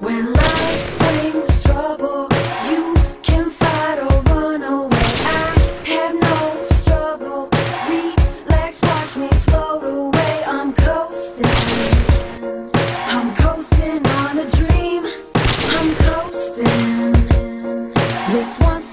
When life brings trouble, you can fight or run away. I have no struggle. Relax, watch me float away. I'm coasting. I'm coasting on a dream. I'm coasting. This one's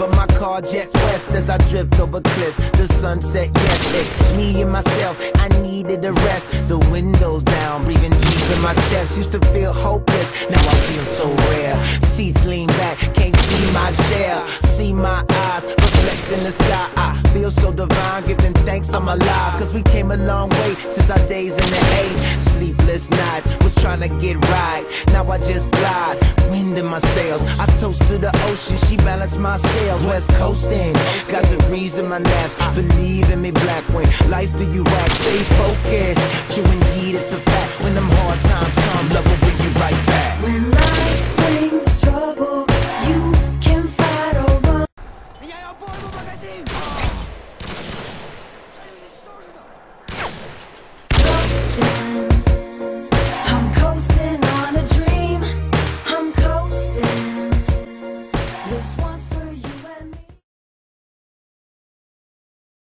but my car jets west as I drift over cliffs. The sunset, yes, it's me and myself. I needed a rest. The windows down, breathing deep in my chest. Used to feel hopeless, now I feel so rare. Seats lean back, can't see my chair. See my eyes reflect in the sky. I feel so divine, giving thanks I'm alive. Cause we came a long way since our days in the A. Sleepless nights, trying to get right. Now I just glide, wind in my sails. I toast to the ocean, she balanced my scales. West coasting, got degrees in my naps. Believe in me, black when life do you act. Stay focused,